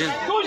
legend.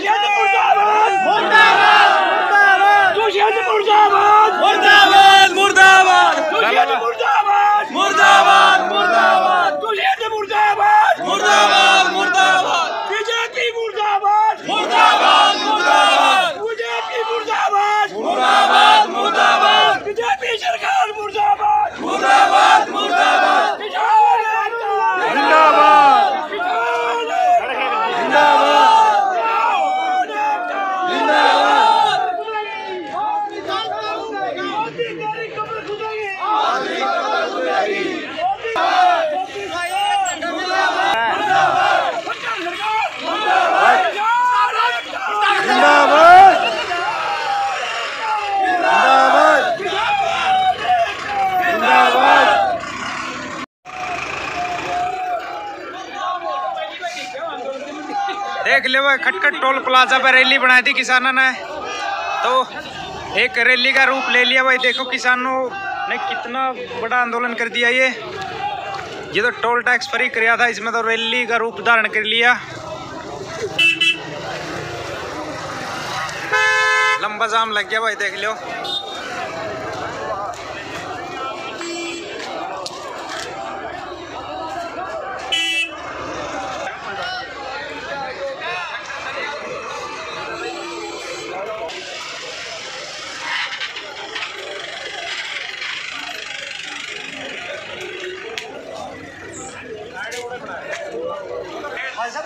देख ले वो खटखट टोल प्लाजा पर रैली बनाई थी किसानों ने। तो एक रैली का रूप ले लिया भाई, देखो किसानों ने कितना बड़ा आंदोलन कर दिया ये। ये तो टोल टैक्स फ्री किया था, इसमें तो रैली का रूप धारण कर लिया। लंबा जाम लग गया भाई, देख लो।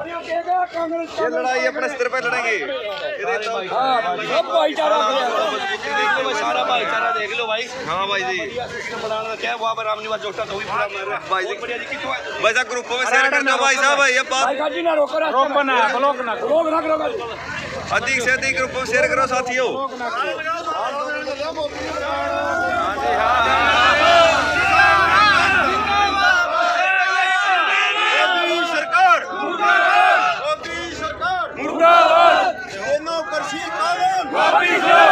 ये लड़ाई अपने स्तर पे लड़ेंगे। सब भाईचारा सारा भाईचारा देख लो भाई। हाँ भाई जी। क्या वहाँ पर रामनिवास जोटा तो पूरा मार रहा भाई जी। बढ़िया जी कितों है भाई साहब ग्रुपों में शेयर कर भाई साहब भाई ये बात भाई ना रोको रास्ता रोक ना रोक ना। करो अधिक से अधिक ग्रुपों में शेयर करो साथियों। मोदी सरकार मोदी सरकार मुर्दाबाद दोनों कृषि कानून वापिस लो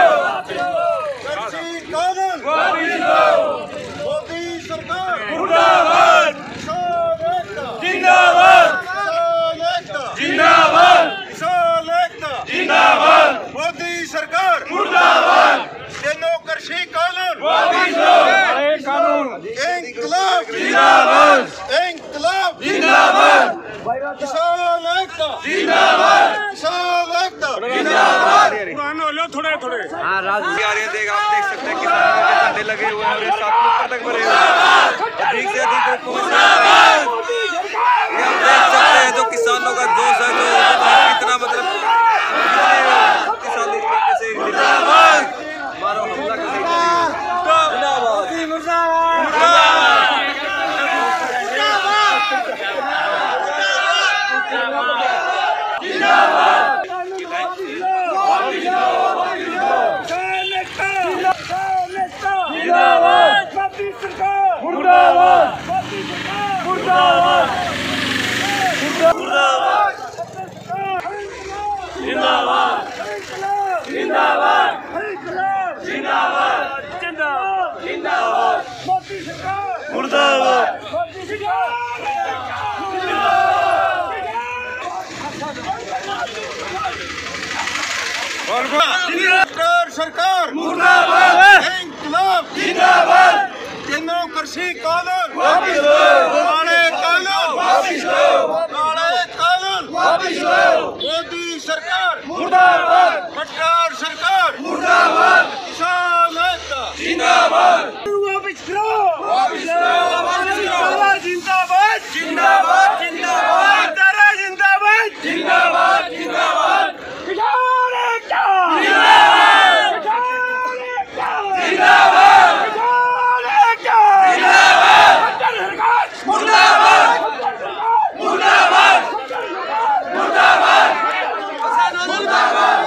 कृषि कानून वापिस लो मोदी सरकार मुर्दाबाद किसान एकता जिंदाबाद किसान एकता जिंदाबाद किसान एकता जिंदाबाद मोदी सरकार मुर्दाबाद दोनों कृषि कानून वापिस लो कानून इंकलाब जिंदाबाद। इंकलाब। जिंदाबाद। किसान एकता। जिंदाबाद। किसान एकता। जिंदाबाद। पुराने थोड़े थोड़े। हाँ राज। आ रही है देख आप देख सकते हैं किसानों के लगे हुए हैं और ये सात ऊपर भरे हुए हैं। अधिक से अधिक में शेयर करें। ये आप देख सकते हैं जो किसानों का जोश है जो कितना मतलब कितने किसान इस तरीके से जिंदाबाद मारो हमला कर जिंदाबाद मोदी सरकार मुर्दाबाद मोदी सरकार मुर्दाबाद मुर्दाबाद जिंदाबाद जिंदाबाद जिंदाबाद जिंदाबाद जिंदाबाद जिंदाबाद मोदी सरकार मुर्दाबाद इंकलाब जिंदाबाद तीनों कृषि कानून não dava!